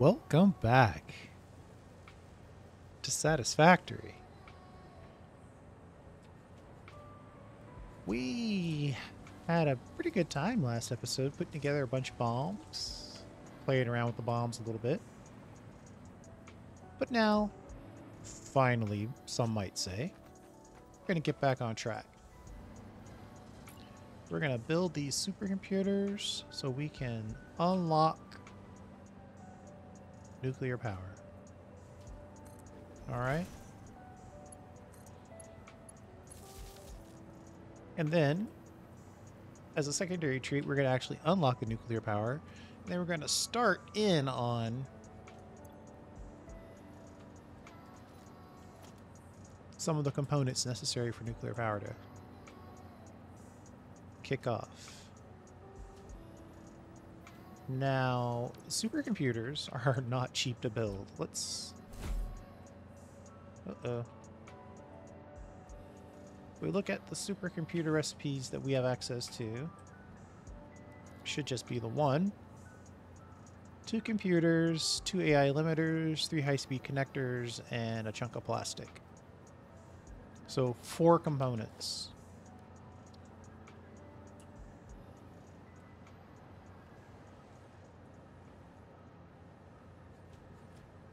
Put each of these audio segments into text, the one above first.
Welcome back to Satisfactory. We had a pretty good time last episode putting together a bunch of bombs, playing around with the bombs a little bit. But now, finally, some might say, we're going to get back on track. We're going to build these supercomputers so we can unlock nuclear power. All right. And then, as a secondary treat, we're going to actually unlock the nuclear power. And then we're going to start in on some of the components necessary for nuclear power to kick off. Now, supercomputers are not cheap to build. Let's... Uh-oh. We look at the supercomputer recipes that we have access to. Should just be the one. Two computers, two AI limiters, three high-speed connectors, and a chunk of plastic. So four components.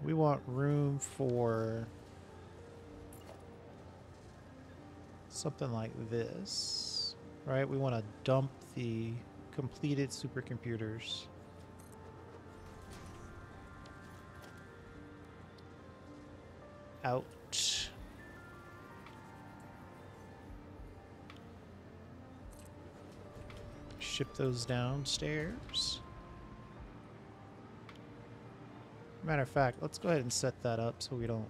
We want room for something like this, right? We want to dump the completed supercomputers. Out. Ship those downstairs. Matter of fact, let's go ahead and set that up so we don't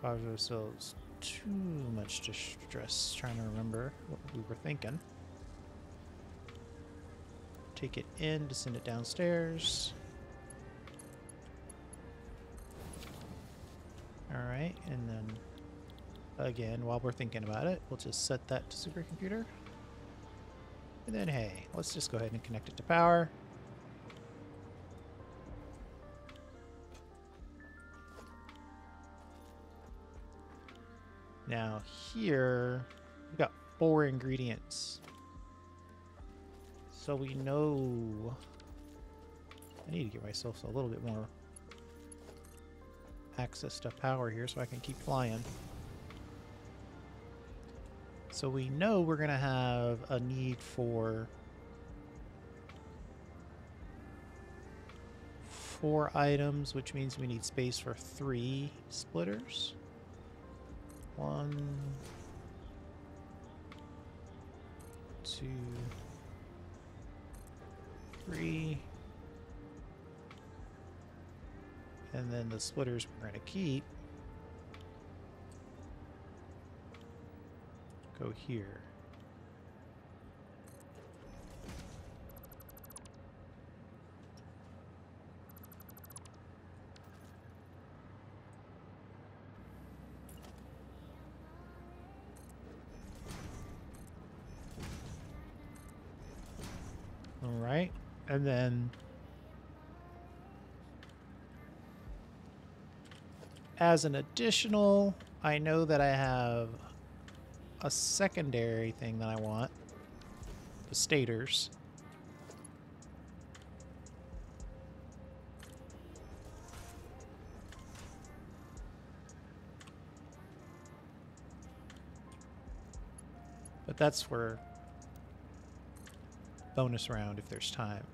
cause ourselves too much distress trying to remember what we were thinking. Take it in to send it downstairs. Alright, and then again, while we're thinking about it, we'll just set that to supercomputer. And then hey, let's just go ahead and connect it to power. Now here, we've got four ingredients. So we know... I need to give myself a little bit more access to power here so I can keep flying. So we know we're going to have a need for four items, which means we need space for three splitters. One, two, three. And then the splitters we're going to keep go here. All right. And then as an additional, I know that I have a secondary thing that I want. The stators. But that's where bonus round if there's time.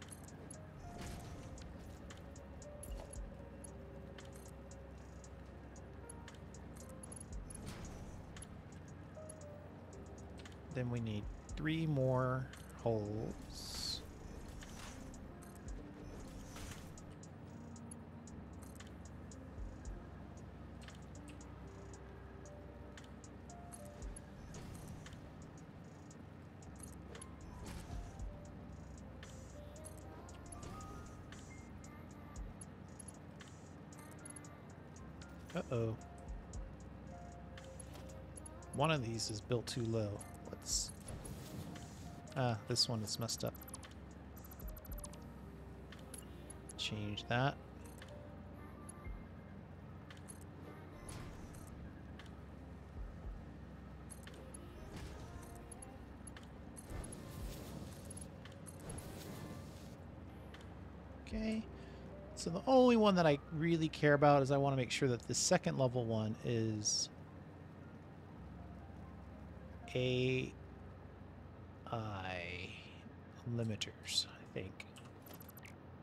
Then we need three more holes. These is built too low. Let's... Ah, this one is messed up. change that. Okay. So the only one that I really care about is I want to make sure that the second level one is AI limiters, I think.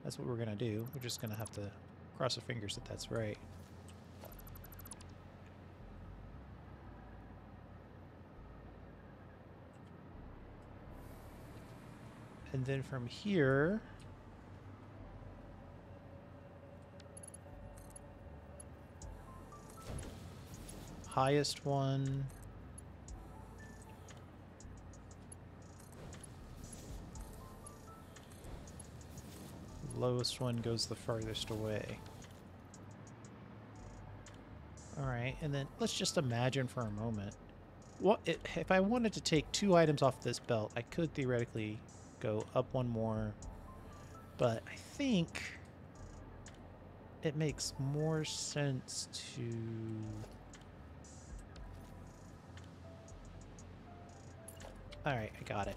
That's what we're going to do. We're just going to have to cross our fingers that that's right. And then from here, highest one. Lowest one goes the farthest away. Alright, and then let's just imagine for a moment. What if I wanted to take two items off this belt, I could theoretically go up one more, but I think it makes more sense to Alright, I got it.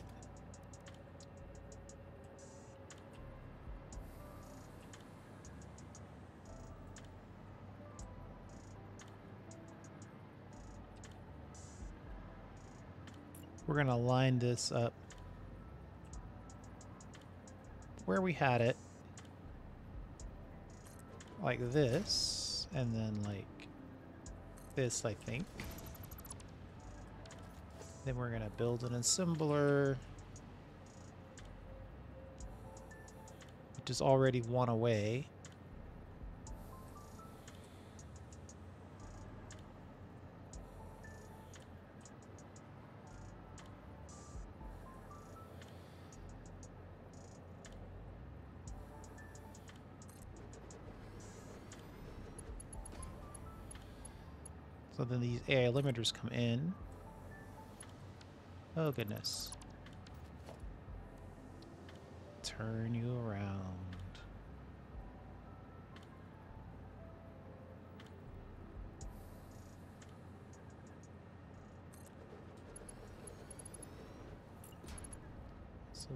We're going to line this up where we had it. Like this, and then like this, I think. Then we're to build an assembler. Which is already one away. These AI limiters come in. Oh, goodness. Turn you around. So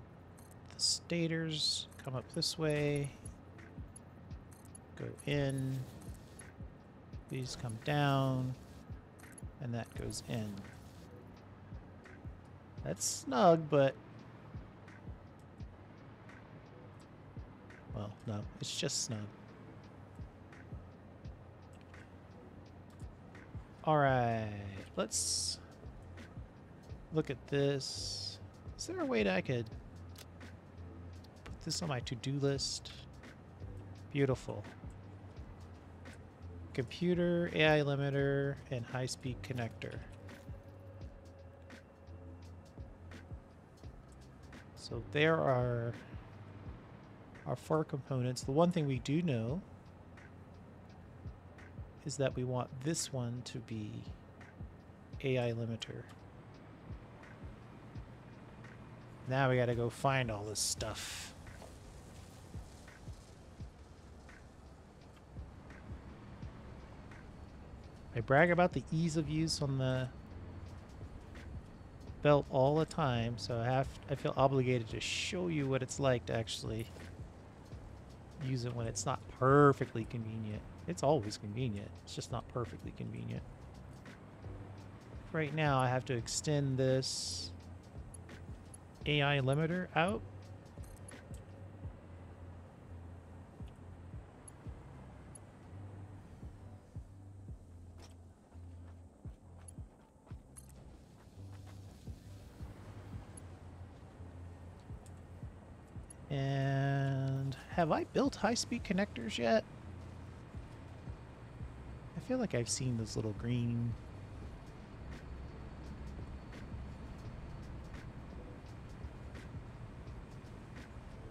the stators come up this way, go in, these come down, and that goes in. That's snug, but... Well, no, it's just snug. Alright, let's look at this. Is there a way that I could put this on my to-do list? Beautiful. Computer, AI limiter, and high-speed connector. So there are our four components. The one thing we do know is that we want this one to be AI limiter. Now we gotta go find all this stuff. I brag about the ease of use on the belt all the time, so I have I feel obligated to show you what it's like to actually use it when it's not perfectly convenient. It's always convenient. It's just not perfectly convenient. Right now I have to extend this AI limiter out have I built high-speed connectors yet? I feel like I've seen those little green...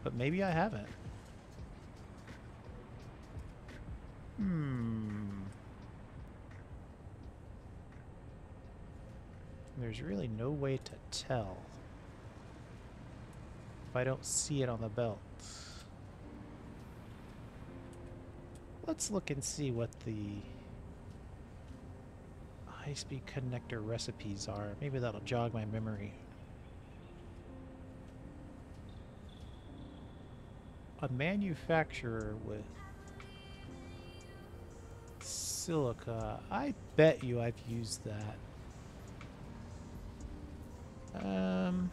But maybe I haven't. Hmm. There's really no way to tell if I don't see it on the belt. Let's look and see what the high-speed connector recipes are. Maybe that'll jog my memory. A manufacturer with silica. I bet you I've used that. Um,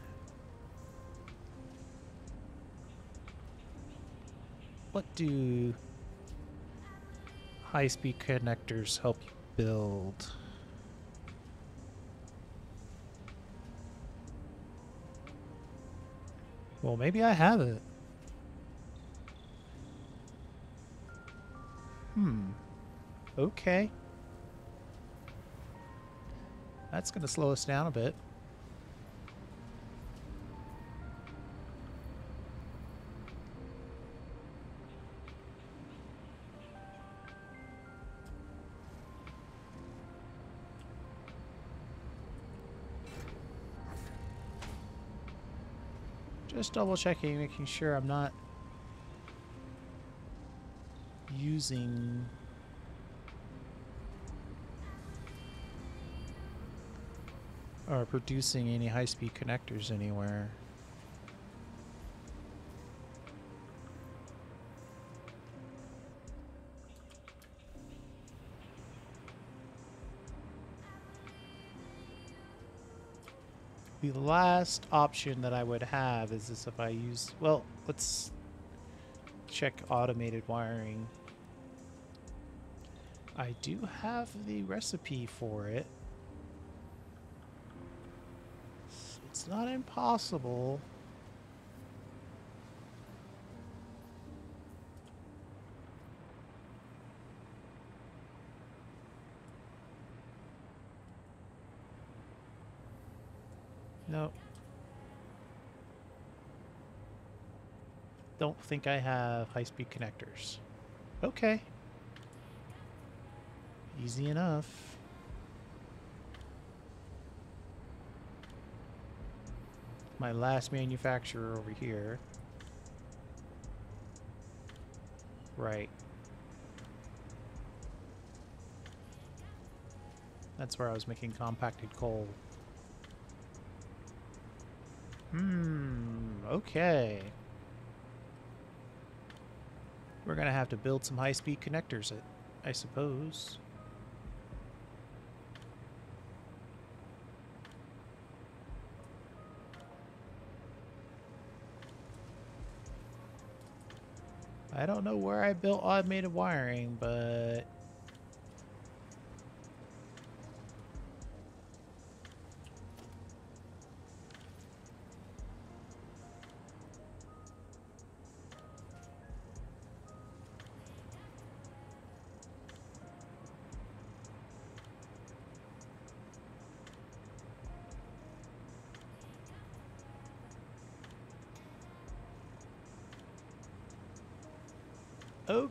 what do high-speed connectors help you build? Well, maybe I have it. Hmm. Okay. That's going to slow us down a bit. Just double checking, making sure I'm not using or producing any high-speed connectors anywhere. The last option that I would have is this if I use, well, let's check automated wiring. I do have the recipe for it. It's not impossible. No. Don't think I have high-speed connectors. Okay. Easy enough. My last manufacturer over here. Right. That's where I was making compacted coal. Hmm, okay. We're gonna have to build some high-speed connectors, I suppose. I don't know where I built automated wiring, but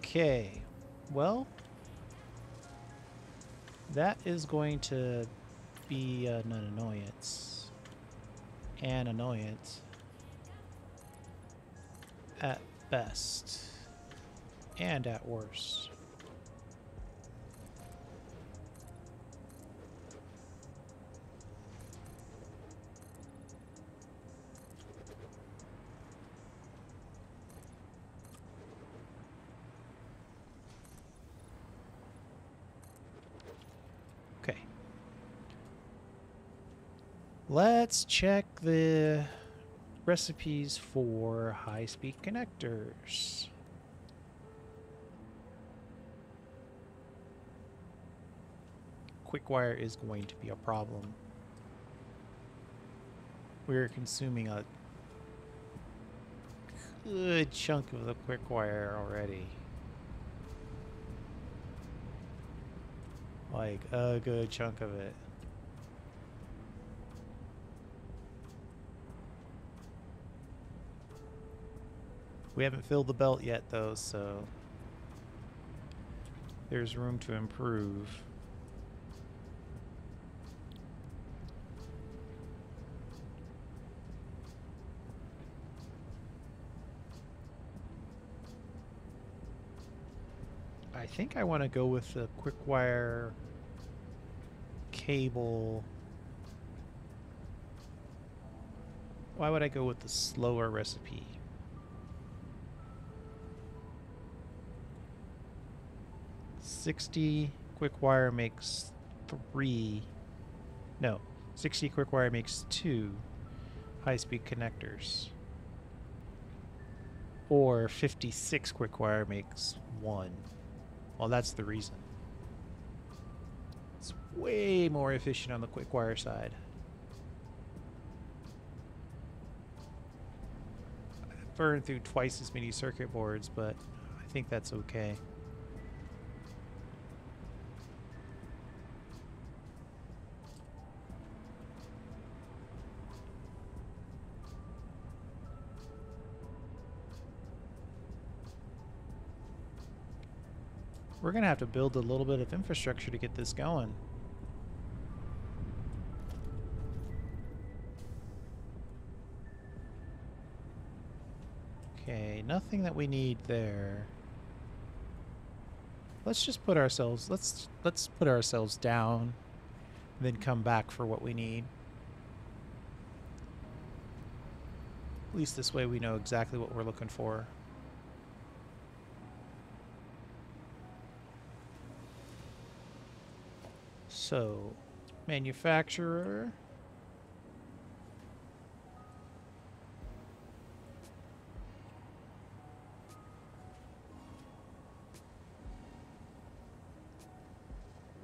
Okay, well, that is going to be an annoyance. An annoyance. At best. And at worst. Okay. Let's check the recipes for high-speed connectors. Quick wire is going to be a problem. We're consuming a good chunk of the quick wire already. Like a good chunk of it. We haven't filled the belt yet though, so there's room to improve. I think I want to go with the quick wire cable. Why would I go with the slower recipe? Sixty quick wire makes three. No, sixty quick wire makes two high-speed connectors. Or 56 quick wire makes one. Well, that's the reason. It's way more efficient on the quick wire side. I burned through twice as many circuit boards, but I think that's okay. We're going to have to build a little bit of infrastructure to get this going. Okay, nothing that we need there. Let's just put ourselves, let's let's put ourselves down, then come back for what we need. At least this way we know exactly what we're looking for. So, manufacturer.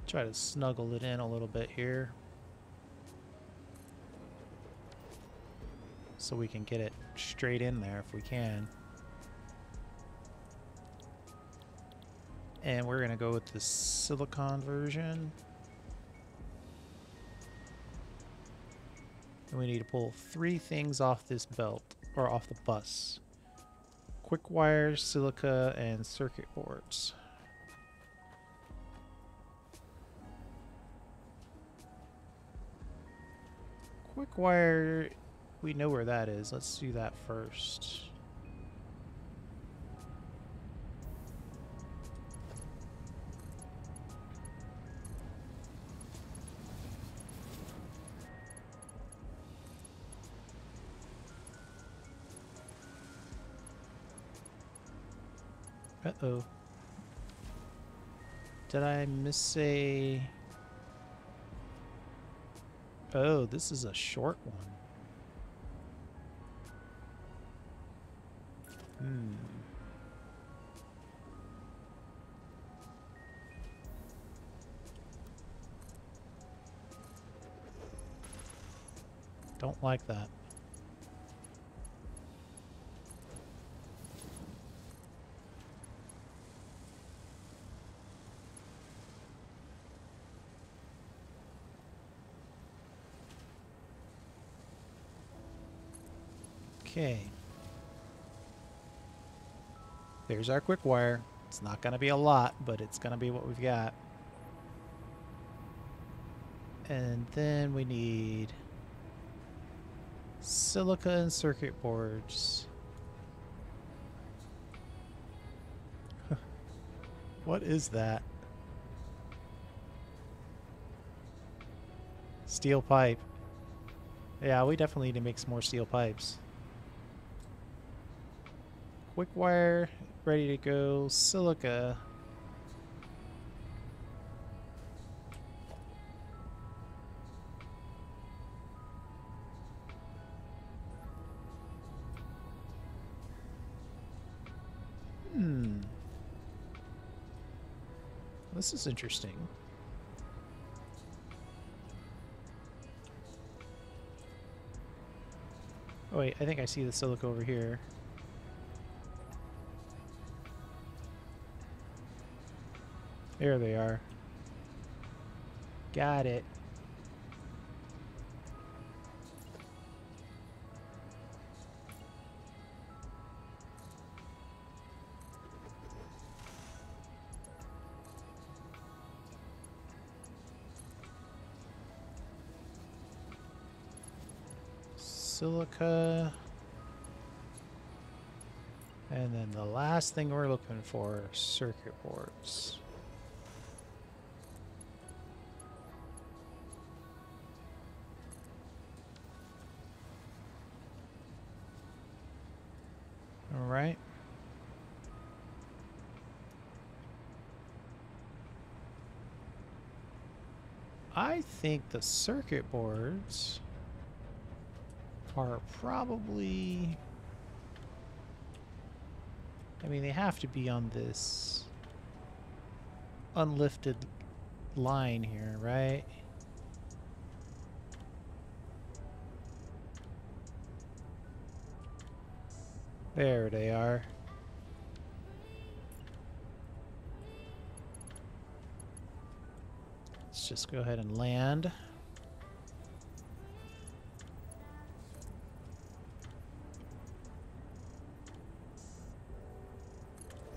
Try to snuggle it in a little bit here. So we can get it straight in there if we can. And we're going to go with the silicon version. And we need to pull three things off this belt, or off the bus. Quick wires, silica, and circuit boards. Quick wire, we know where that is. Let's do that first. Uh-oh. Did I miss a... Oh, this is a short one. Hmm. Don't like that. Okay. There's our quick wire. It's not going to be a lot, but it's going to be what we've got. And then we need silica and circuit boards. what is that? Steel pipe. Yeah, we definitely need to make some more steel pipes. Quick wire, ready to go. Silica. Hmm. This is interesting. Oh wait, I think I see the silica over here. There they are. Got it. Silica. And then the last thing we're looking for, circuit boards. Think the circuit boards are probably I mean, they have to be on this unlifted line here, right? There they are. Let's just go ahead and land.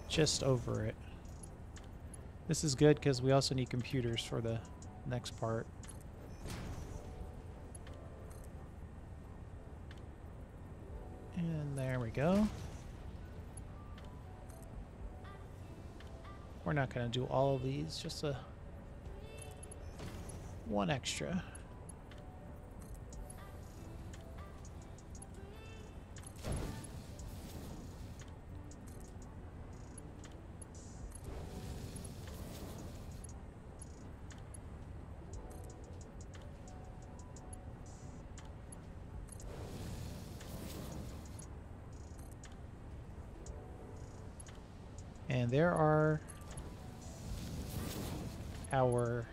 Just over it. This is good because we also need computers for the next part. And there we go. We're not going to do all of these, just a one extra. And there are our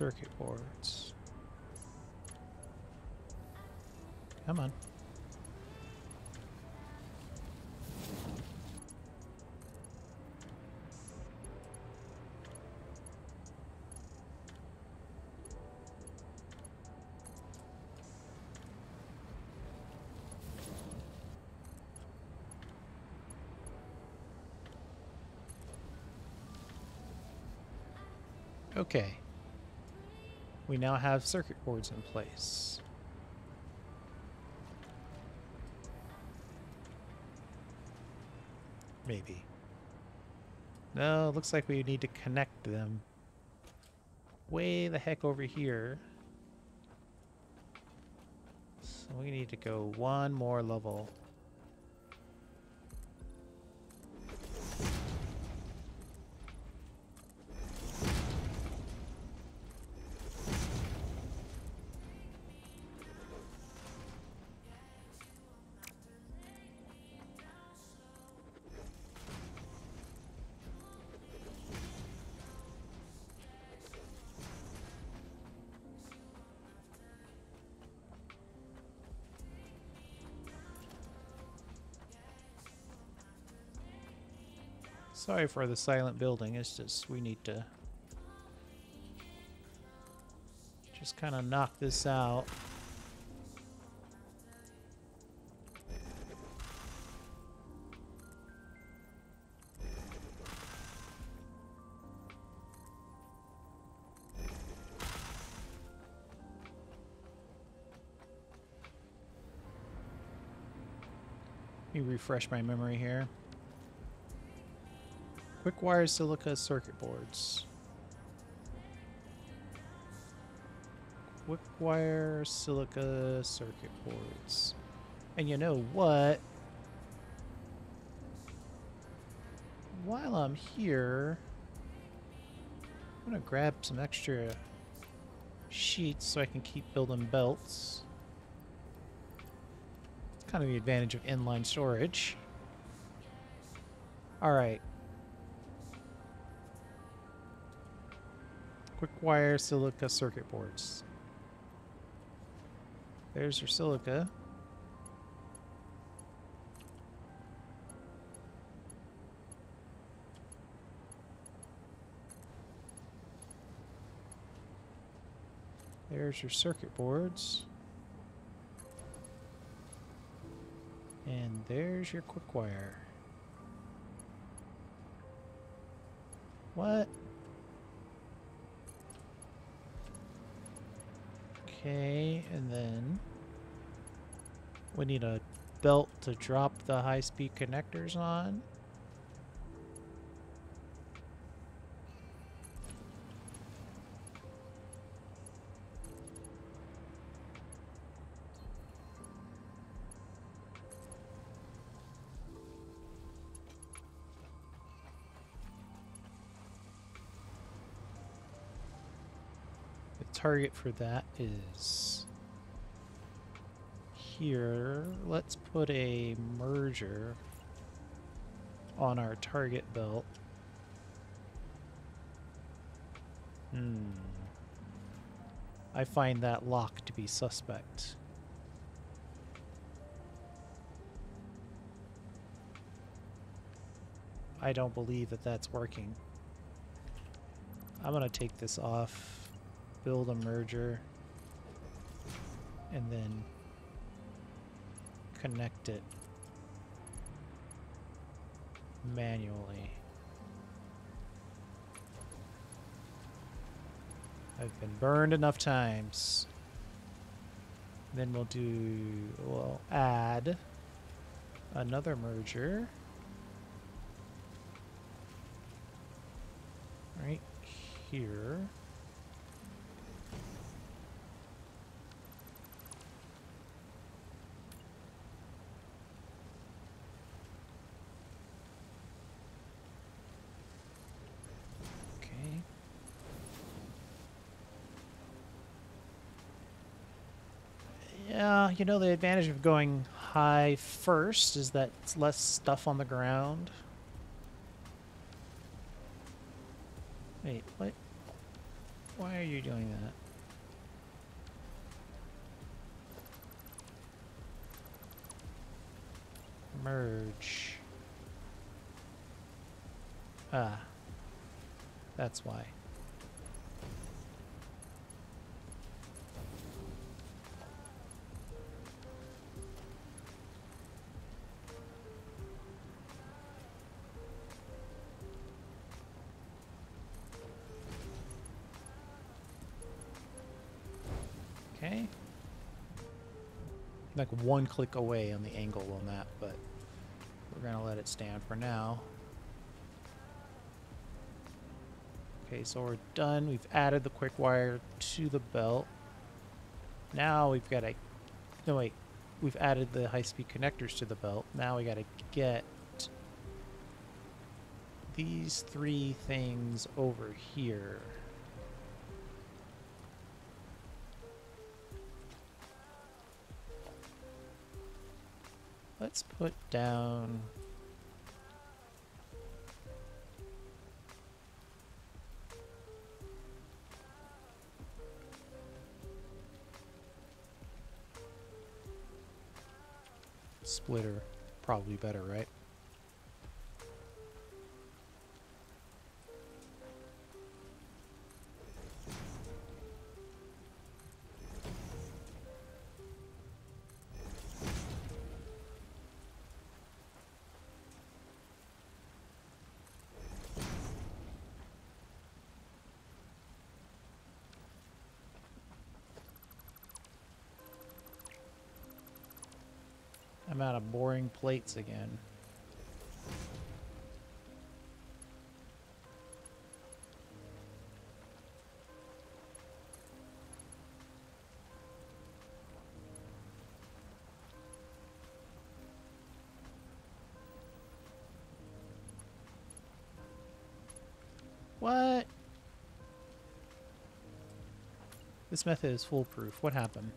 circuit boards. Come on. Okay. We now have circuit boards in place. Maybe. No, looks like we need to connect them way the heck over here. So we need to go one more level. Sorry for the silent building, it's just we need to just kind of knock this out. Let me refresh my memory here. Quick wire silica circuit boards. Quick wire silica circuit boards. And you know what? While I'm here, I'm to grab some extra sheets so I can keep building belts. It's kind of the advantage of inline storage. Alright. Quick wire silica circuit boards. There's your silica. There's your circuit boards. And there's your quick wire. What? Okay, and then we need a belt to drop the high-speed connectors on. Target for that is here. Let's put a merger on our target belt. Hmm. I find that lock to be suspect. I don't believe that that's working. I'm going to take this off build a merger, and then connect it manually. I've been burned enough times. Then we'll do, we'll add another merger. Right here. You know, the advantage of going high first is that it's less stuff on the ground. Wait, what? Why are you doing that? Merge. Ah. That's why. Like one click away on the angle on that, but we're to let it stand for now. Okay, so we're done. We've added the quick wire to the belt. Now we've got to... No, wait. We've added the high-speed connectors to the belt. Now we got to get these three things over here. Let's put down... Splitter. Probably better, right? I'm out of boring plates again. What? This method is foolproof. What happened?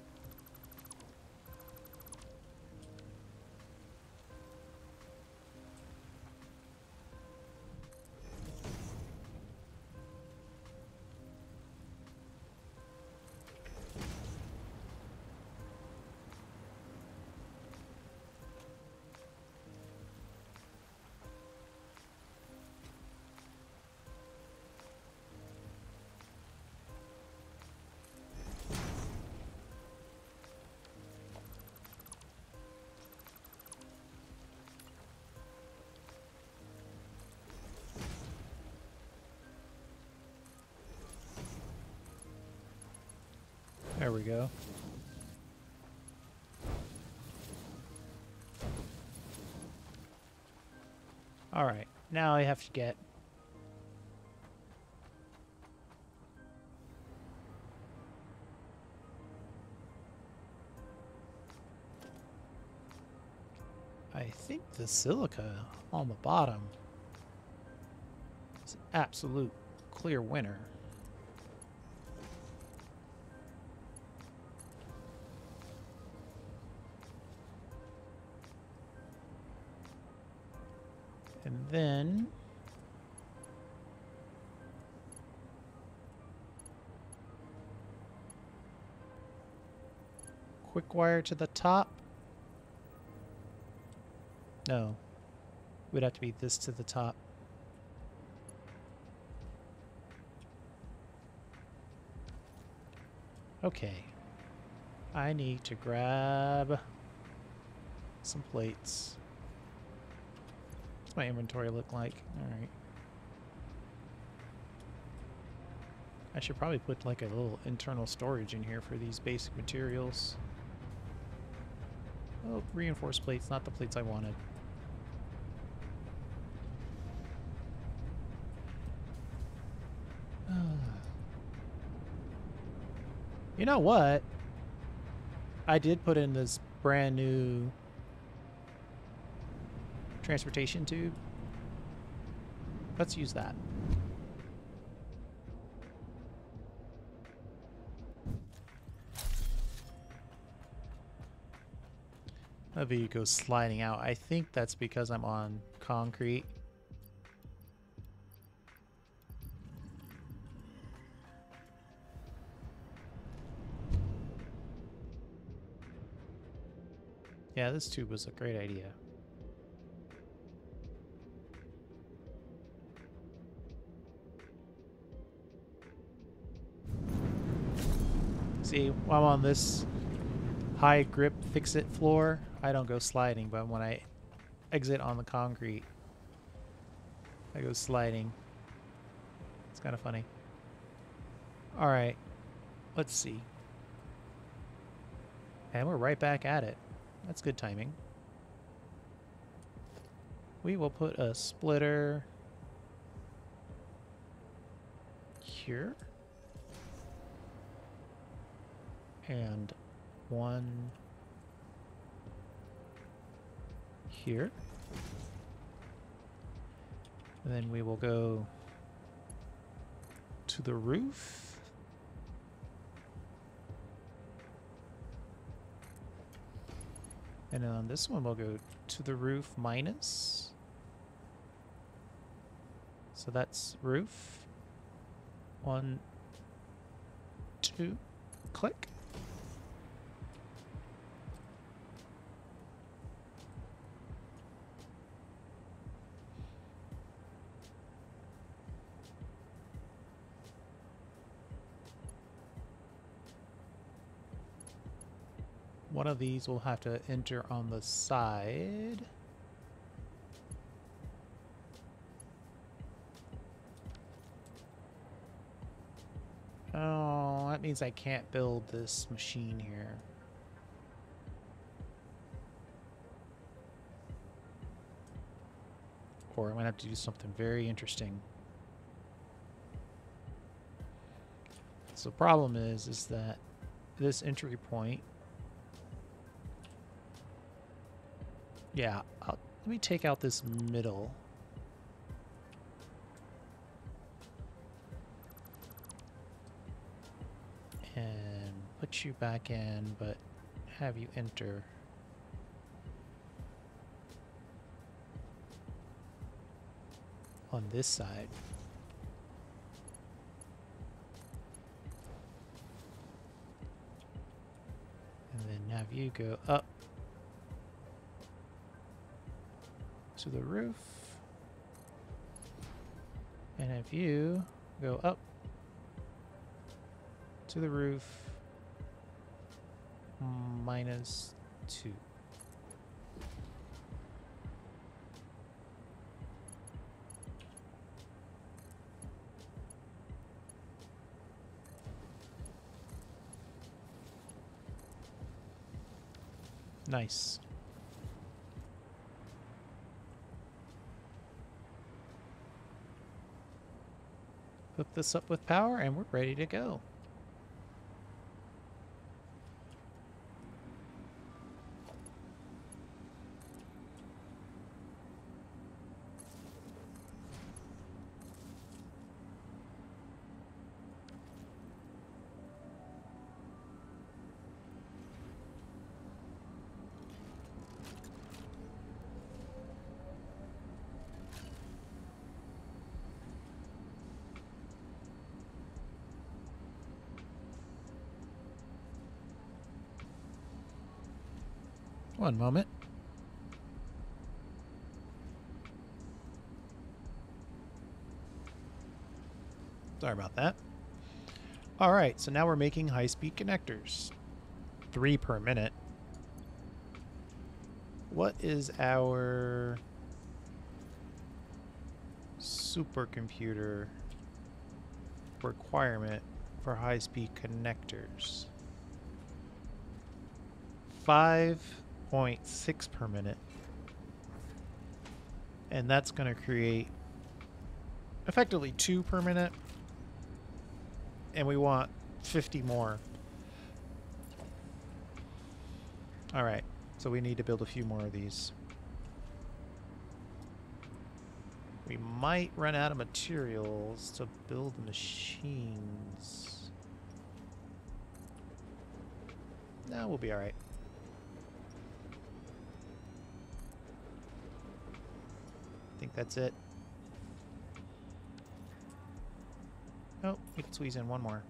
go. Alright, now I have to get... I think the silica on the bottom is an absolute clear winner. Then quick wire to the top. No. It would have to be this to the top. Okay. I need to grab some plates. What's my inventory look like? Alright. I should probably put like a little internal storage in here for these basic materials. Oh, reinforced plates, not the plates I wanted. You know what? I did put in this brand new transportation tube. Let's use that. That goes sliding out. I think that's because I'm on concrete. Yeah, this tube was a great idea. See, while I'm on this high grip fix-it floor, I don't go sliding, but when I exit on the concrete, I go sliding. It's kind of funny. Alright, let's see. And we're right back at it. That's good timing. We will put a splitter here. And one here. And then we will go to the roof. And on this one, we'll go to the roof minus. So that's roof. One, two, click. Of these will have to enter on the side. Oh, that means I can't build this machine here. Or I'm going to have to do something very interesting. So the problem is, is that this entry point Yeah, I'll, let me take out this middle. And put you back in, but have you enter. On this side. And then have you go up to the roof. And if you go up to the roof, minus two. Nice. This up with power and we're ready to go. One moment. Sorry about that. All right, so now we're making high-speed connectors. Three per minute. What is our supercomputer requirement for high-speed connectors? Five 0.6 per minute. And that's going to create effectively 2 per minute. And we want 50 more. Alright, so we need to build a few more of these. We might run out of materials to build machines. No, we'll be alright. That's it. Oh, we can squeeze in one more.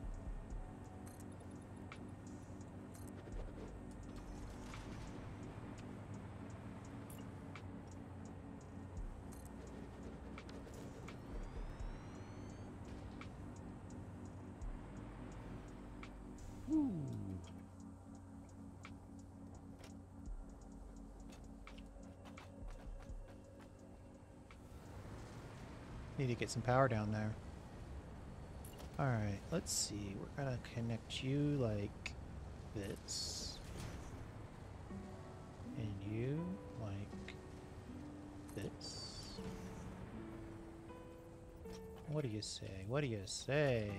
Get some power down there. Alright, let's see. We're gonna connect you like this. And you like this. What do you say? What do you say?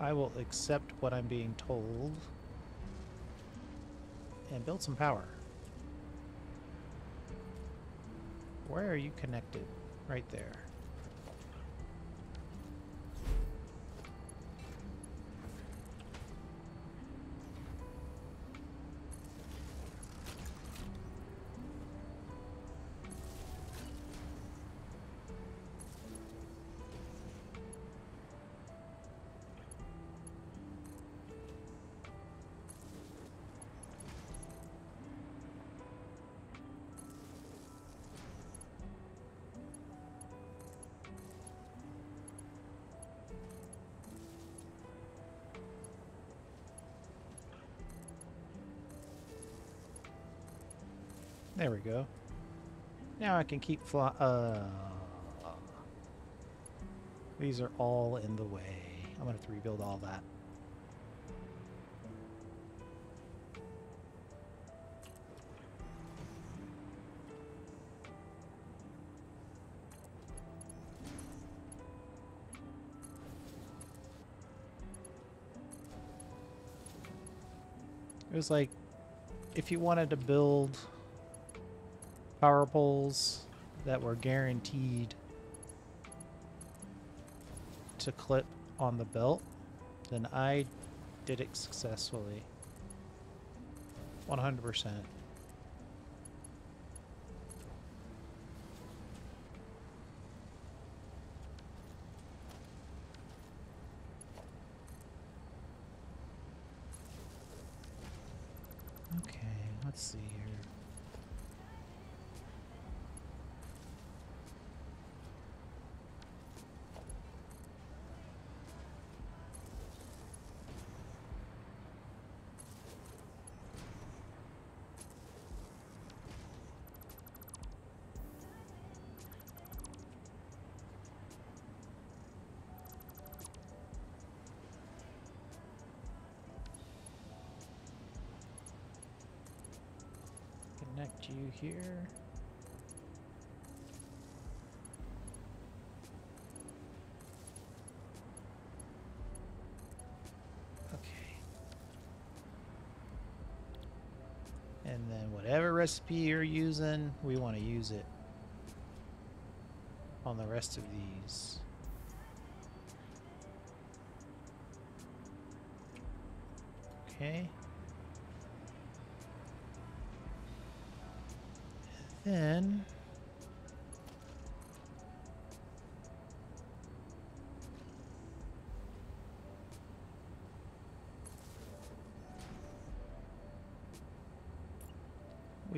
I will accept what I'm being told and build some power. Where are you connected? Right there. There we go. Now I can keep fly. Uh, these are all in the way. I'm to have to rebuild all that. It was like if you wanted to build power poles that were guaranteed to clip on the belt, then I did it successfully. 100%. Okay, let's see here. here. And then whatever recipe you're using, we want to use it on the rest of these.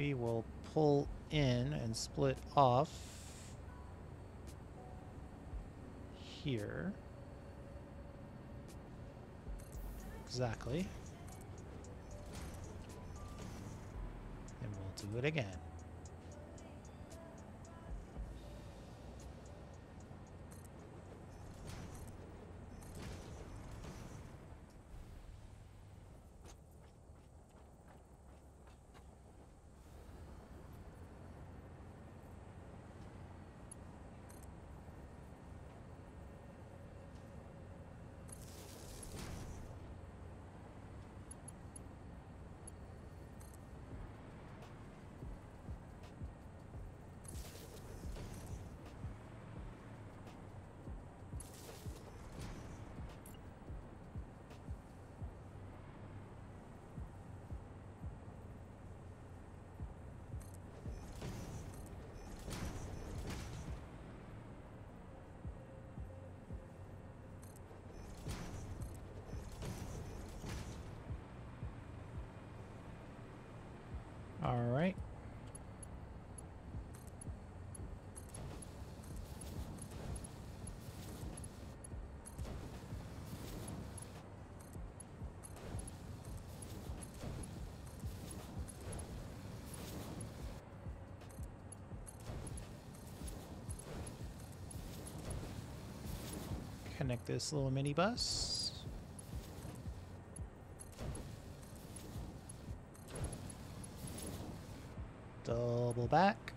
We will pull in and split off here. Exactly. And we'll do it again. All right. Connect this little mini bus. Double back.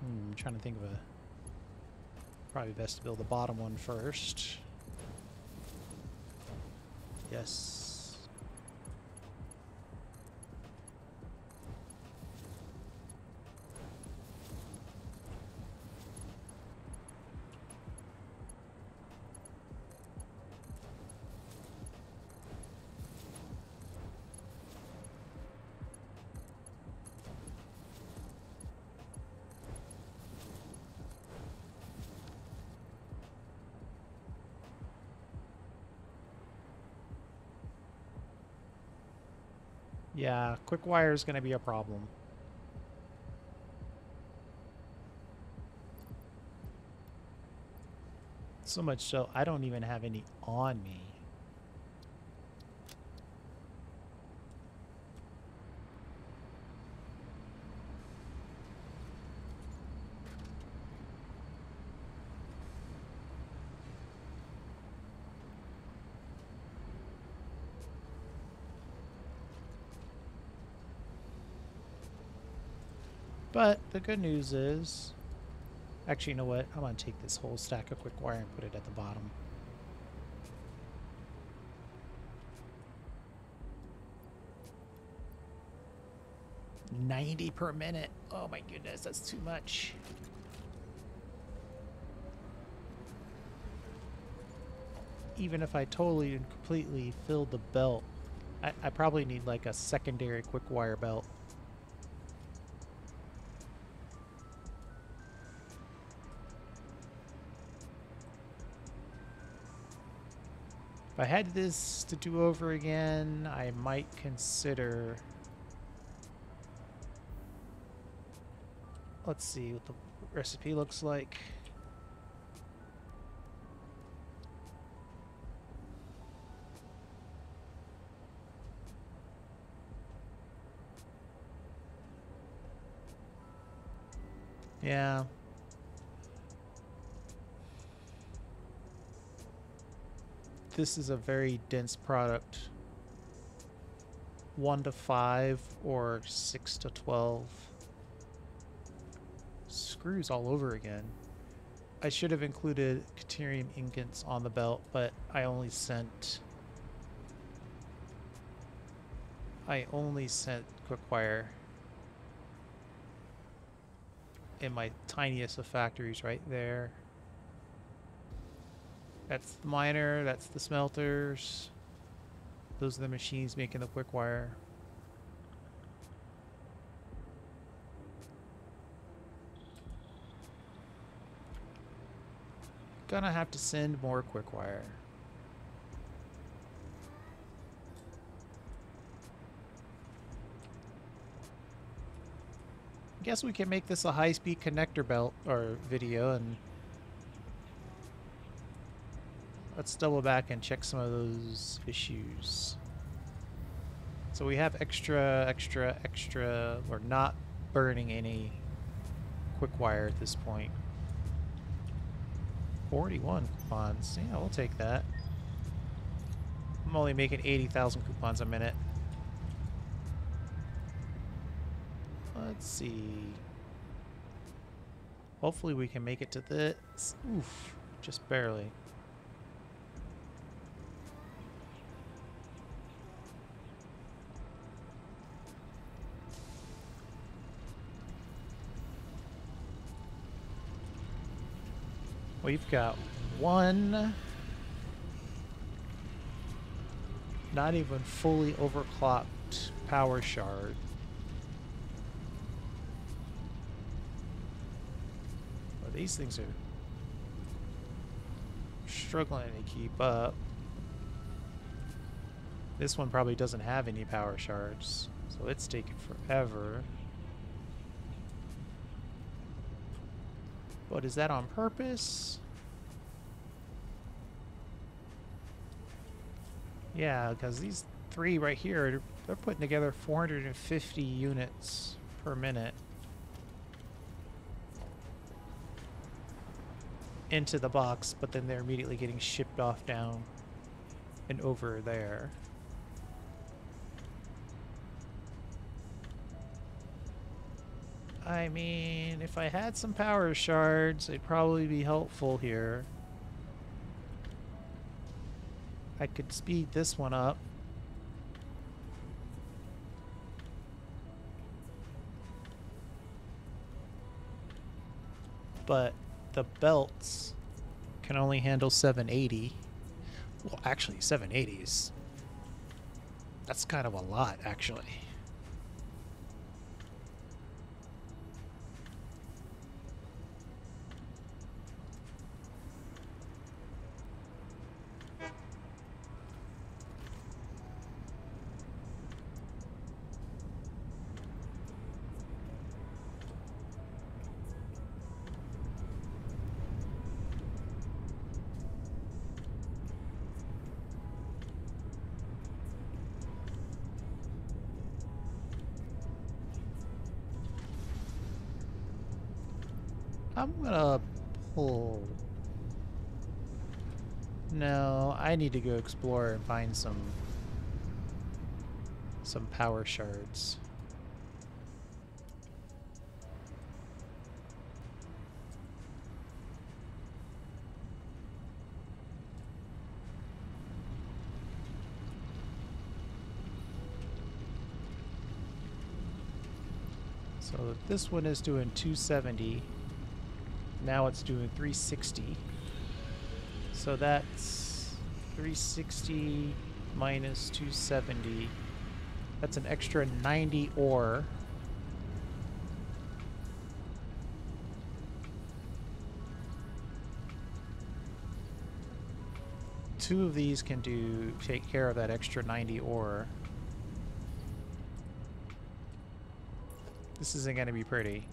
Hmm, I'm trying to think of a... Probably best to build the bottom one first. Yeah, quick wire is going to be a problem. So much so, I don't even have any on me. But the good news is, actually, you know what? I'm going to take this whole stack of quick wire and put it at the bottom. Ninety per minute. Oh my goodness, that's too much. Even if I totally and completely filled the belt, I, I probably need like a secondary quick wire belt. If I had this to do over again, I might consider... Let's see what the recipe looks like. Yeah. This is a very dense product. 1 to 5 or 6 to 12. Screws all over again. I should have included Caterium ingots on the belt, but I only sent I only sent Quickwire in my tiniest of factories right there. That's the miner, that's the smelters. Those are the machines making the quick wire. Gonna have to send more Quickwire. guess we can make this a high-speed connector belt or video and let's double back and check some of those issues. So we have extra, extra, extra, we're not burning any quick wire at this point. 41 coupons, yeah, we'll take that. I'm only making 80,000 coupons a minute. Let's see. Hopefully we can make it to this. Oof, just barely. We've got one not even fully overclocked power shard. But these things are struggling to keep up. This one probably doesn't have any power shards, so it's taking forever. But is that on purpose? Yeah, because these three right here, they're putting together 450 units per minute. into the box, but then they're immediately getting shipped off down and over there. I mean, if I had some power shards, they'd probably be helpful here. I could speed this one up. But the belts can only handle 780. Well, actually, 780s. That's kind of a lot, actually. I'm pull... No, I need to go explore and find some... some power shards. So this one is doing 270. Now it's doing 360. So that's 360 minus 270. That's an extra 90 ore. Two of these can do take care of that extra 90 ore. This isn't going to be pretty.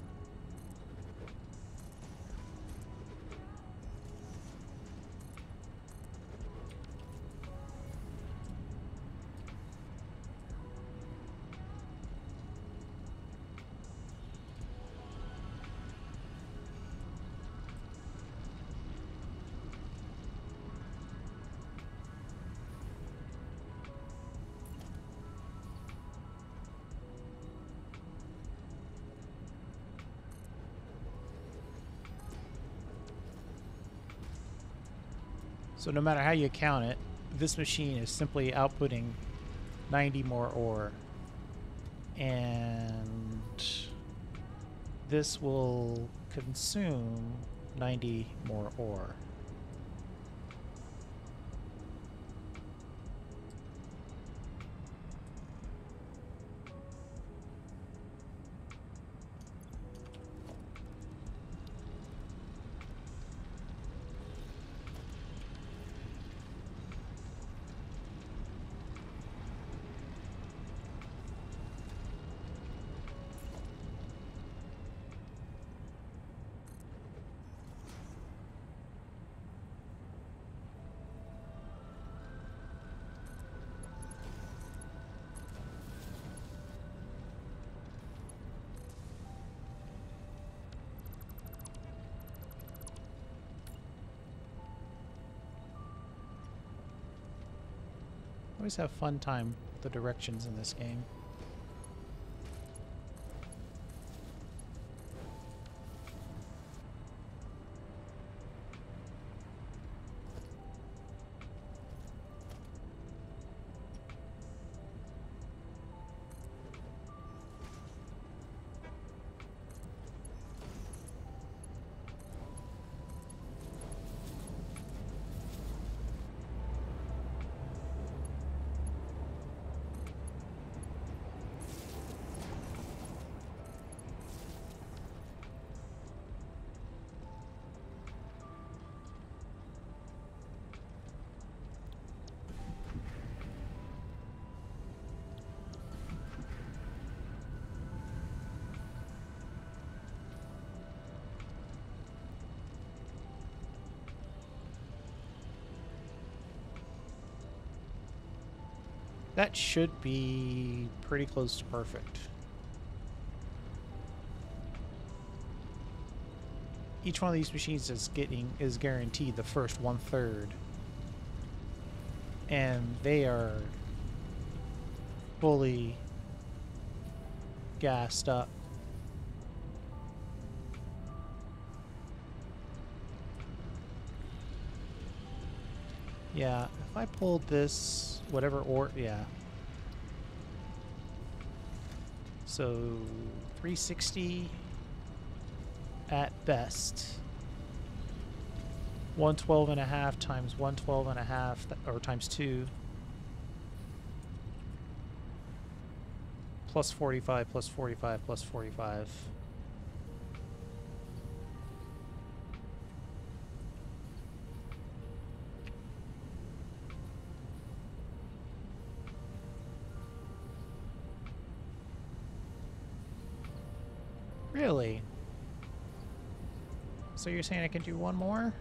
So no matter how you count it, this machine is simply outputting 90 more ore And this will consume 90 more ore. Always have fun time with the directions in this game. Should be pretty close to perfect. Each one of these machines is getting is guaranteed the first one third. And they are fully gassed up. Yeah, if I pulled this, whatever or yeah. So 360 at best. 112 and a half times 112 and a half, or times 2. Plus 45, plus 45, plus 45. Really? So you're saying I can do one more?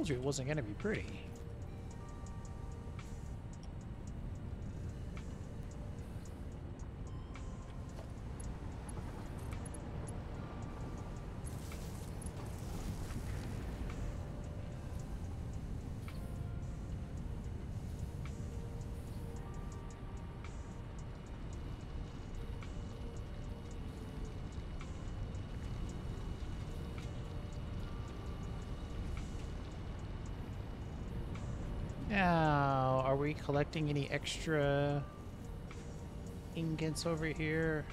Told you it wasn't going to be pretty. Collecting any extra ingots over here?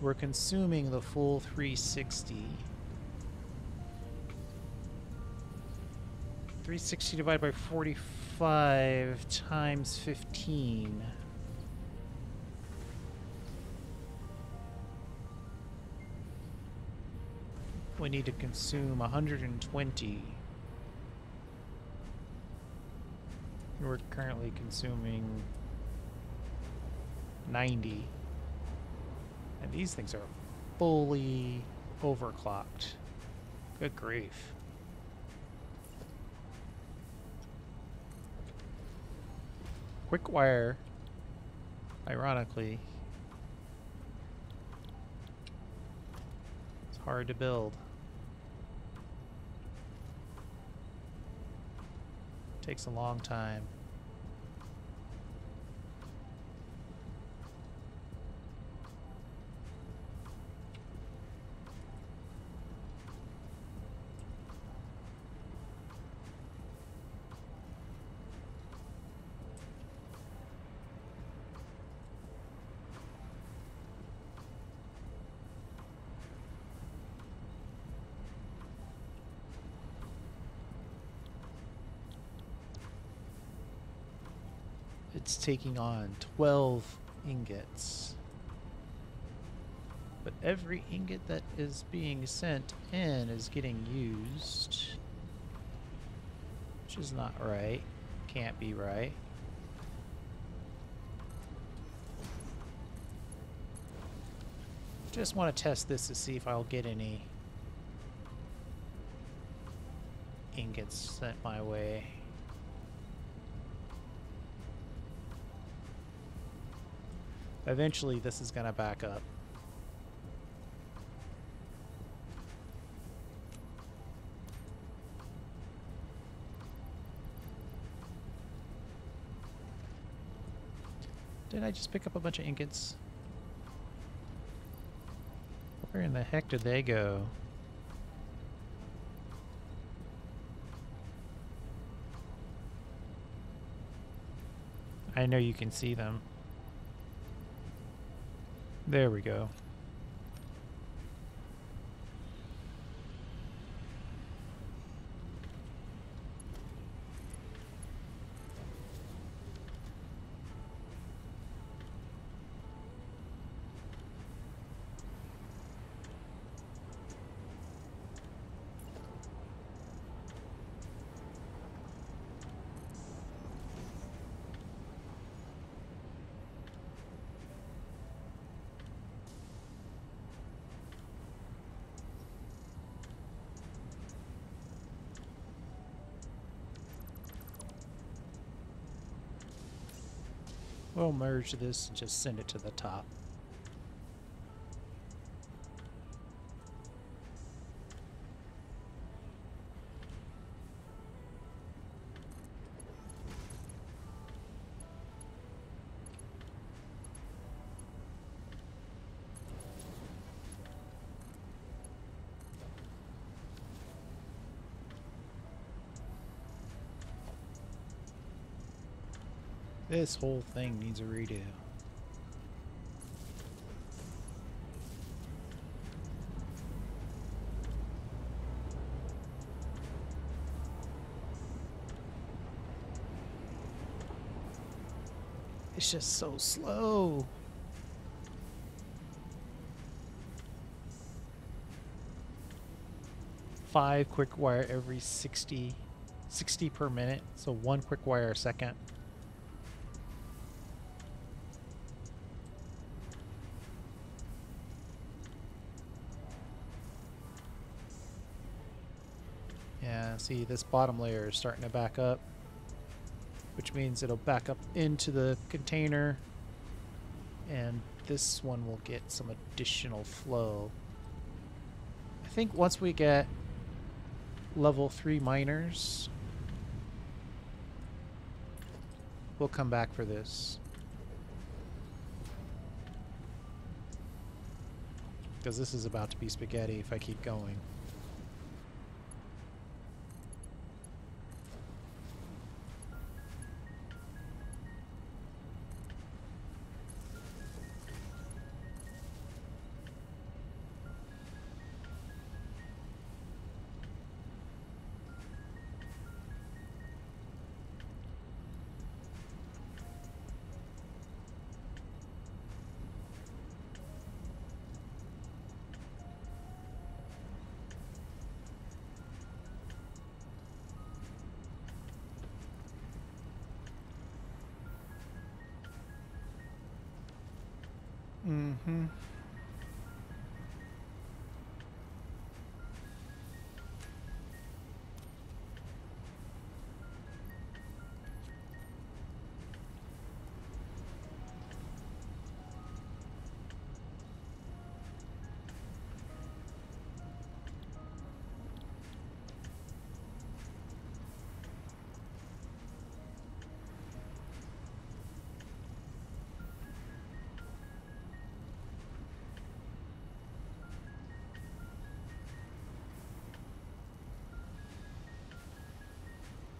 We're consuming the full 360. 360 divided by 45 times 15. We need to consume 120. We're currently consuming 90. And these things are fully overclocked. Good grief. quick wire, ironically, it's hard to build. Takes a long time. Taking on 12 ingots. But every ingot that is being sent in is getting used. Which is not right. Can't be right. Just want to test this to see if I'll get any ingots sent my way. Eventually this is going to back up. Did I just pick up a bunch of ingots? Where in the heck did they go? I know you can see them. There we go. We'll merge this and just send it to the top. This whole thing needs a redo. It's just so slow. Five quick wire every 60, 60 per minute. So one quick wire a second. See this bottom layer is starting to back up, which means it'll back up into the container and this one will get some additional flow. I think once we get level 3 miners, we'll come back for this. Because this is about to be spaghetti if I keep going.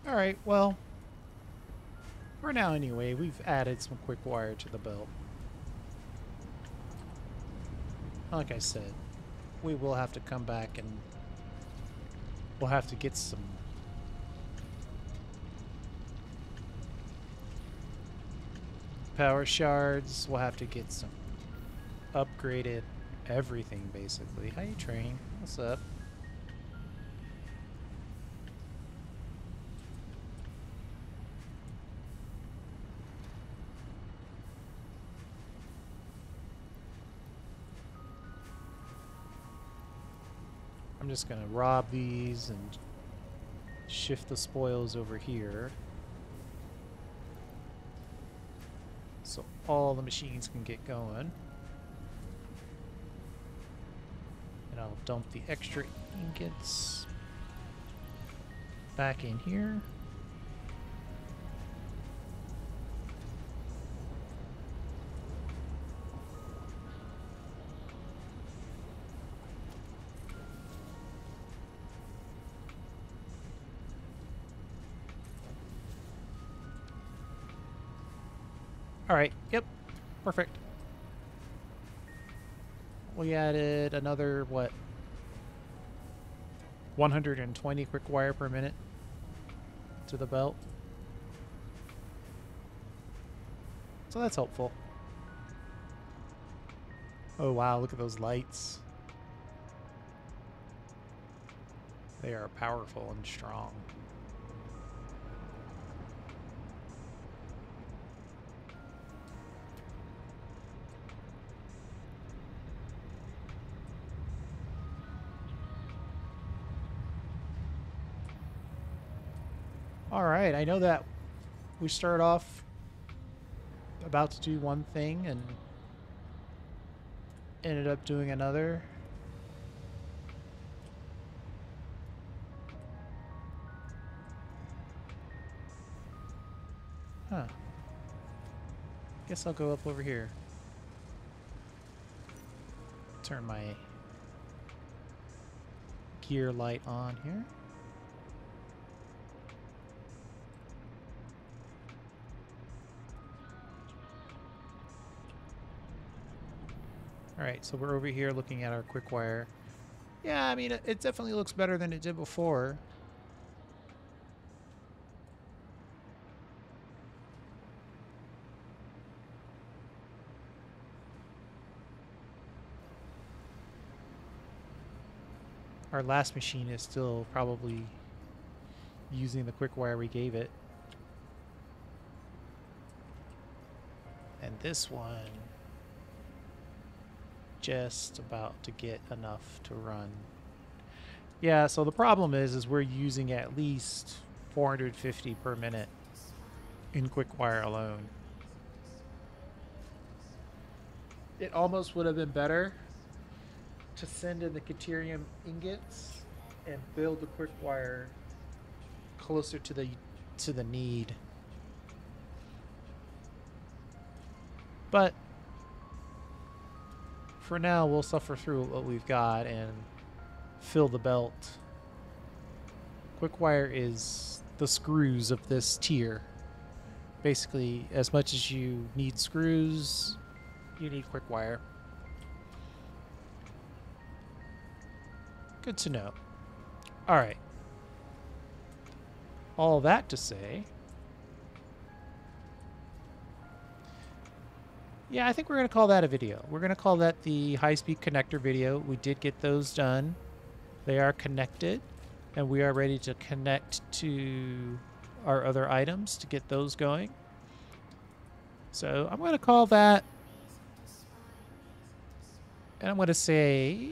All right, well, for now anyway, we've added some quick wire to the belt. Like I said, we will have to come back and we'll have to get some power shards. We'll have to get some upgraded everything basically. How you train? What's up? I'm just going to rob these and shift the spoils over here. So all the machines can get going. And I'll dump the extra ingots back in here. Perfect. We added another, what, 120 quick wire per minute to the belt. So that's helpful. Oh wow, look at those lights. They are powerful and strong. Right, I know that we started off about to do one thing and ended up doing another. Huh. Guess I'll go up over here. Turn my gear light on here. Alright, so we're over here looking at our quick wire. Yeah, I mean, it definitely looks better than it did before. Our last machine is still probably using the quick wire we gave it. And this one just about to get enough to run. Yeah, so the problem is, is we're using at least 450 per minute in quick wire alone. It almost would have been better to send in the Caterium ingots and build the quick wire closer to the to the need. But for now, we'll suffer through what we've got and fill the belt. Quick wire is the screws of this tier. Basically, as much as you need screws, you need quick wire. Good to know. All right. All that to say, Yeah, I think we're going to call that a video. We're going to call that the high-speed connector video. We did get those done. They are connected, and we are ready to connect to our other items to get those going. So I'm going to call that, and I'm going to say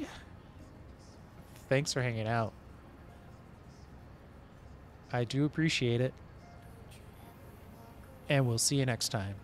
thanks for hanging out. I do appreciate it. And we'll see you next time.